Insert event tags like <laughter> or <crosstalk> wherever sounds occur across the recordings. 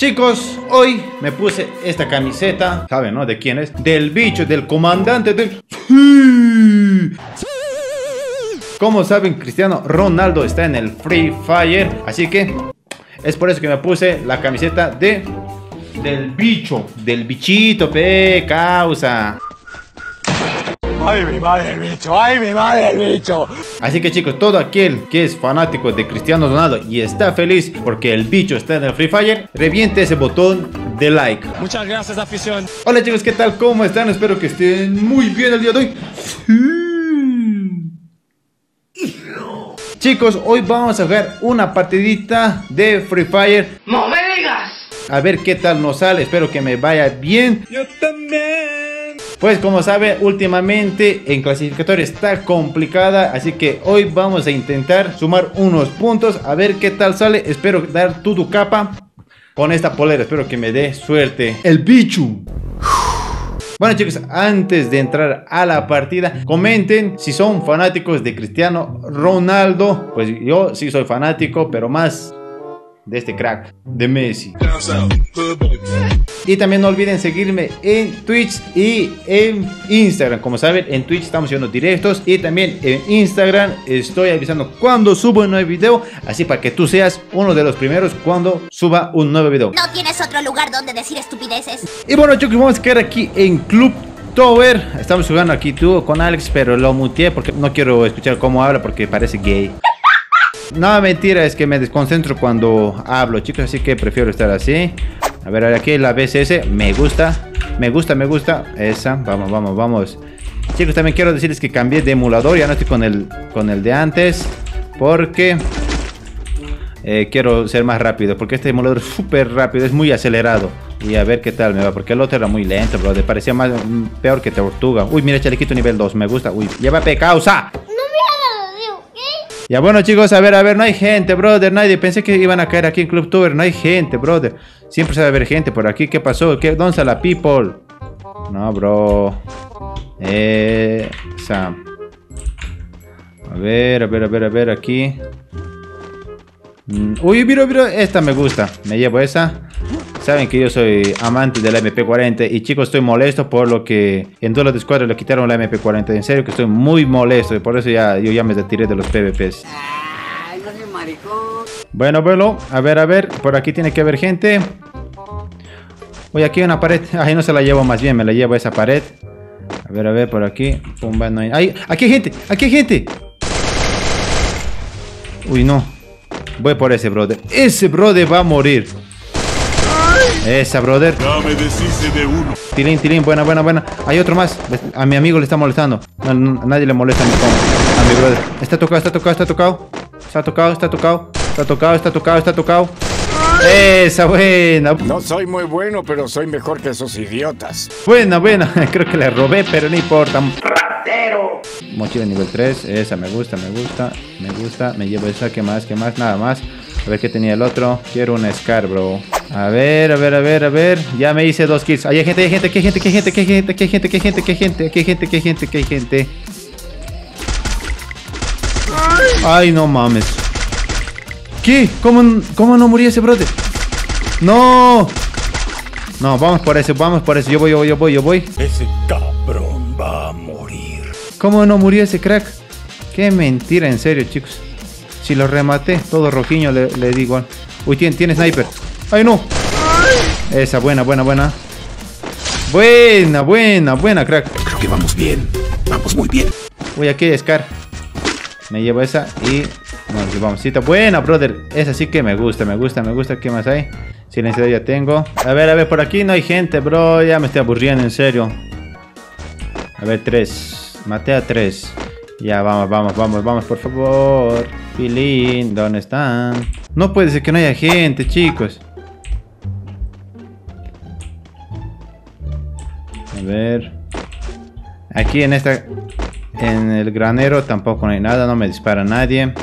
Chicos, hoy me puse esta camiseta, ¿saben, no? ¿De quién es? Del bicho, del comandante del... Como saben, Cristiano Ronaldo está en el Free Fire, así que es por eso que me puse la camiseta de... Del bicho, del bichito, pe, causa. ¡Ay, mi madre el bicho! ¡Ay, mi madre el bicho! Así que chicos, todo aquel que es fanático de Cristiano Ronaldo y está feliz porque el bicho está en el Free Fire, reviente ese botón de like. Muchas gracias, afición. Hola chicos, ¿qué tal? ¿Cómo están? Espero que estén muy bien el día de hoy. Chicos, hoy vamos a jugar una partidita de Free Fire. ¡No me digas! A ver qué tal nos sale, espero que me vaya bien. Yo también. Pues como sabe, últimamente en clasificatorio está complicada, así que hoy vamos a intentar sumar unos puntos, a ver qué tal sale. Espero dar tu capa con esta polera, espero que me dé suerte. El bichu. Bueno chicos, antes de entrar a la partida, comenten si son fanáticos de Cristiano Ronaldo. Pues yo sí soy fanático, pero más de este crack, de Messi. Y también no olviden seguirme en Twitch y en Instagram. Como saben, en Twitch estamos haciendo directos y también en Instagram estoy avisando cuando subo un nuevo video. Así para que tú seas uno de los primeros cuando suba un nuevo video. No tienes otro lugar donde decir estupideces. Y bueno chicos, vamos a quedar aquí en Club Tower. Estamos jugando aquí tú con Alex, pero lo muteé porque no quiero escuchar cómo habla porque parece gay. No, mentira, es que me desconcentro cuando hablo, chicos, así que prefiero estar así. A ver, aquí la BCS, me gusta, me gusta, me gusta. Esa, vamos, vamos, vamos. Chicos, también quiero decirles que cambié de emulador, ya no estoy con el, con el de antes, porque eh, quiero ser más rápido, porque este emulador es súper rápido, es muy acelerado. Y a ver qué tal me va, porque el otro era muy lento, bro, parecía más mm, peor que Tortuga. Uy, mira, chalequito nivel 2, me gusta. Uy, lleva causa. Ya bueno chicos, a ver, a ver, no hay gente, brother, nadie. Pensé que iban a caer aquí en Club Tour, no hay gente, brother. Siempre se va a haber gente por aquí. ¿Qué pasó? ¿Qué? ¿Dónde está la people? No, bro. Eh, Sam. A ver, a ver, a ver, a ver, aquí. Mm, Uy, mira, mira, esta me gusta. Me llevo esa. Saben que yo soy amante de la MP40 y chicos estoy molesto por lo que en duelo de escuadra le quitaron la MP40. En serio que estoy muy molesto y por eso ya yo ya me retiré de los PvPs. Ay, no soy maricón. Bueno, bueno, a ver, a ver, por aquí tiene que haber gente. Uy, aquí hay una pared. Ahí no se la llevo más bien, me la llevo a esa pared. A ver, a ver, por aquí. Pumba, no hay. ¡Ay! ¡Aquí hay gente! ¡Aquí hay gente! Uy, no. Voy por ese brother. Ese brother va a morir. Esa, brother. Ya me deshice de uno. Tilín, tilín, buena, buena, buena. Hay otro más. A mi amigo le está molestando. No, nadie le molesta a mi, compa, a mi brother. Está tocado, está tocado, está tocado. Está tocado, está tocado. Está tocado, está tocado, está tocado. Esa, buena. No soy muy bueno, pero soy mejor que esos idiotas. Buena, buena. <laughs> Creo que le robé, pero no importa. Mochila nivel 3. Esa me gusta, me gusta, me gusta. Me llevo esa. ¿Qué más? ¿Qué más? Nada más. A ver qué tenía el otro. Quiero un Scar, bro. A ver, a ver, a ver, a ver. Ya me hice dos kills. Ahí hay gente, hay gente, hay gente, hay gente, hay gente, hay gente, hay gente, hay gente, hay gente, hay gente, hay gente. Ay, no mames. ¿Qué? ¿Cómo, cómo no murió ese brother? No. No, vamos por ese, vamos por ese. Yo voy, yo voy, yo voy, yo voy. Ese cabrón va a morir. ¿Cómo no murió ese crack? Qué mentira, en serio, chicos. Si lo rematé, todo rojiño le, le di igual. Uy, tiene, tiene sniper. ¡Ay, no! Esa, buena, buena, buena. Buena, buena, buena, crack. Creo que vamos bien. Vamos muy bien. Uy, aquí hay Scar. Me llevo esa y... Nos llevamos. Cita. Buena, brother. Esa sí que me gusta, me gusta, me gusta. ¿Qué más hay? Silencio ya tengo. A ver, a ver, por aquí no hay gente, bro. Ya me estoy aburriendo, en serio. A ver, tres. Maté a tres. Ya, vamos, vamos, vamos, vamos, por favor. Pilín, ¿dónde están? No puede ser que no haya gente, chicos. Ver. Aquí en esta... En el granero tampoco no hay nada, no me dispara nadie.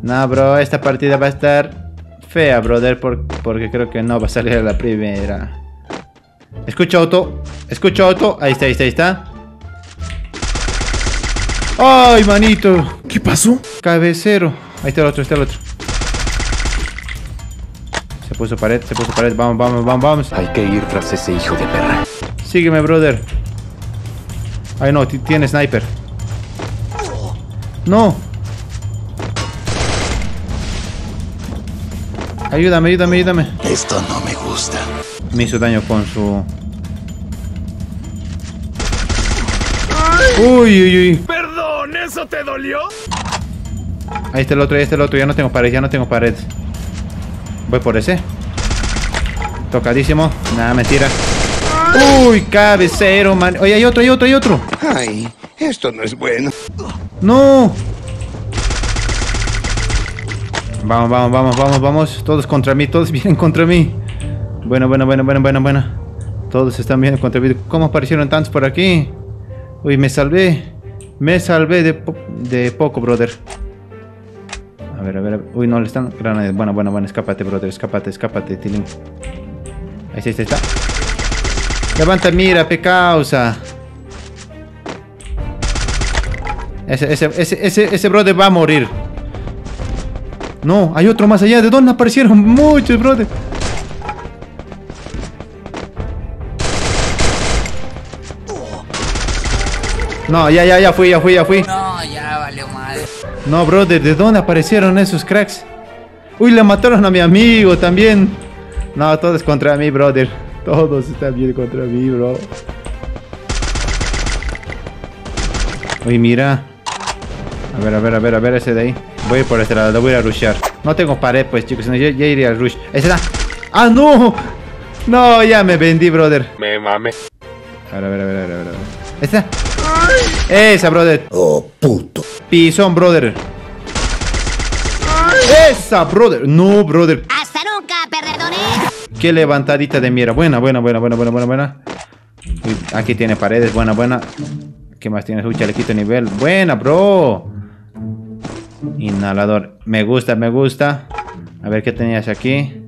No, bro, esta partida va a estar fea, brother, por- porque creo que no va a salir a la primera. Escucho auto, escucho auto. Ahí está, ahí está, ahí está. ¡Ay, manito! ¿Qué pasó? Cabecero. Ahí está el otro, está el otro. Se puso pared, se puso pared. Vamos, vamos, vamos, vamos. Hay que ir tras ese hijo de perra. Sígueme, brother. Ay, no, ti- tiene sniper. No. Ayúdame, ayúdame, ayúdame. Esto no me gusta. Me hizo daño con su... Uy, uy, uy. Perdón, ¿eso te dolió? Ahí está el otro, ahí está el otro. Ya no tengo pared, ya no tengo pared. Voy por ese. Tocadísimo. Nada, mentira. Uy, cabecero, man. Oye, hay otro, hay otro, hay otro. Ay, esto no es bueno. No. Vamos, vamos, vamos, vamos, vamos. Todos contra mí, todos <laughs> vienen contra mí. Bueno, bueno, bueno, bueno, bueno, bueno. Todos están viendo contra mí. ¿Cómo aparecieron tantos por aquí? Uy, me salvé. Me salvé de, po- de poco, brother. A ver, a ver, a ver. Uy, no, le están granadas. Bueno, bueno, bueno, escápate, brother. Escápate, escápate, Tilín. Ahí está, ahí está. Levanta, mira, pe causa. Ese, ese, ese, ese, ese brother va a morir. No, hay otro más allá. ¿De dónde aparecieron? <laughs> Muchos, brother. No, ya, ya, ya fui, ya fui, ya fui. No, ya valió madre. No, brother, ¿de dónde aparecieron esos cracks? Uy, le mataron a mi amigo también. No, todos contra mí, brother. Todos están bien contra mí, bro. Uy, mira. A ver, a ver, a ver, a ver ese de ahí. Voy a ir por este lado, lo voy a rushear. No tengo pared, pues, chicos. No, yo ya iría al rush. Ese está. ¡Ah, no! No, ya me vendí, brother. Me mame. A ver, a ver, a ver, a ver, a ver. Esta. Esa, brother. Oh, puto. Pisón, brother. Esa, brother. No, brother. Qué levantadita de mira. Buena, buena, buena, buena, buena, buena, buena. Aquí tiene paredes. Buena, buena. ¿Qué más tienes? Uy, chalequito nivel. Buena, bro. Inhalador. Me gusta, me gusta. A ver qué tenías aquí.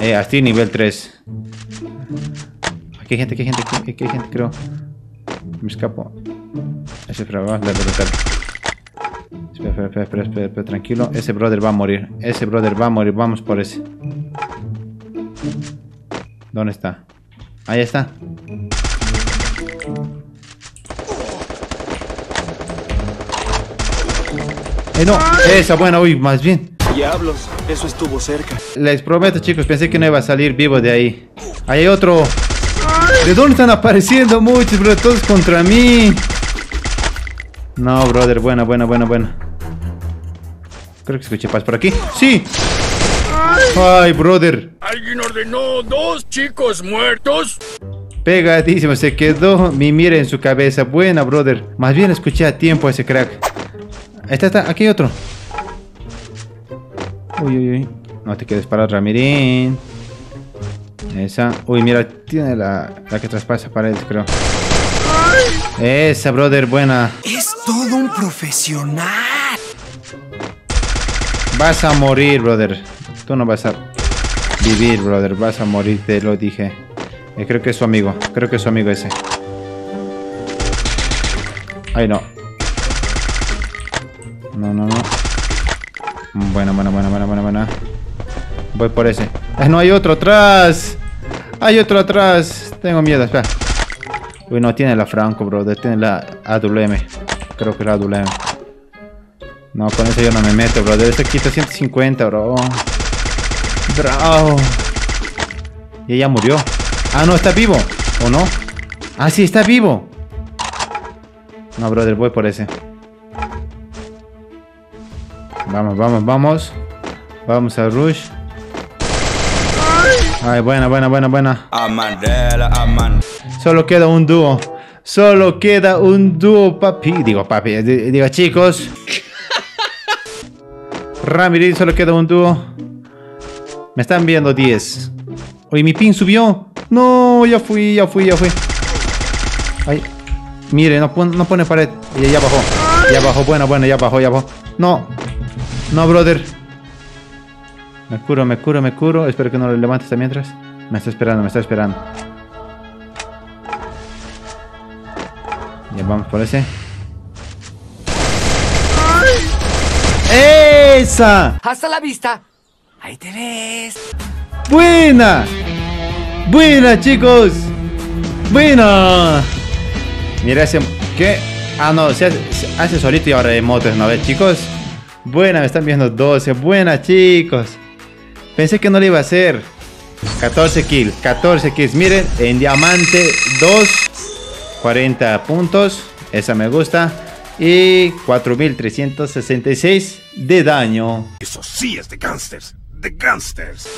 Eh, hasta nivel 3. Aquí hay gente, aquí hay gente, aquí hay gente, creo. Me escapo. Ese espera, vamos a darle brutal. Espera, espera, espera, espera, espera, espera, tranquilo. Ese brother va a morir. Ese brother va a morir. Vamos por ese. ¿Dónde está? Ahí está. ¡Eh, no! Esa, buena, uy, más bien. Diablos, eso estuvo cerca. Les prometo, chicos, pensé que no iba a salir vivo de ahí. Ahí hay otro. ¿De dónde están apareciendo muchos, bro? Todos contra mí. No, brother, buena, buena, buena, buena. Creo que escuché paz por aquí. ¡Sí! ¡Ay, brother! ¿Alguien ordenó dos chicos muertos? Pegadísimo, se quedó mi mira en su cabeza. Buena, brother. Más bien escuché a tiempo a ese crack. Ahí está, está. Aquí hay otro. Uy, uy, uy. No te quedes parado, Ramirín. Esa. Uy, mira, tiene la, la que traspasa paredes, creo. Esa, brother, buena. Es todo un profesional. Vas a morir, brother. Tú no vas a vivir, brother. Vas a morir, te lo dije. Eh, creo que es su amigo. Creo que es su amigo ese. Ay, no. No, no, no. Buena, buena, buena, buena, buena, buena. Voy por ese. ¡Ay, no! Hay otro atrás. Hay otro atrás. Tengo miedo, espera. Uy, no, tiene la Franco, brother. Tiene la AWM. Creo que es la AWM. No, con eso yo no me meto, brother. Este quita 150, bro. Bro. Y ella murió. Ah, no, está vivo. ¿O no? Ah, sí, está vivo. No, brother, voy por ese. Vamos, vamos, vamos. Vamos a Rush. Ay, buena, buena, buena, buena. Solo queda un dúo. Solo queda un dúo, papi. Digo, papi. di- Digo, chicos. Ramirín, solo queda un dúo. Me están viendo 10. Oye, mi pin subió. No, ya fui, ya fui, ya fui. Ay. Mire, no, pon- no pone pared. Ya, ya bajó. Ya bajó, bueno, bueno, ya bajó, ya bajó. No. No, brother. Me curo, me curo, me curo. Espero que no lo levantes mientras. Me está esperando, me está esperando. Ya vamos por ese. ¡Esa! Hasta la vista, Ahí te ves. Buena. Buena, chicos. Buena. Mira ese... ¿Qué? Ah, no, se hace, se hace solito y ahora emotes, ¿no ves, chicos? Buena, me están viendo 12. Buena, chicos. Pensé que no lo iba a hacer. 14 kills, 14 kills. Miren, en diamante 2, 40 puntos. Esa me gusta. Y 4366 de daño. Eso sí es de gangsters. De gangsters.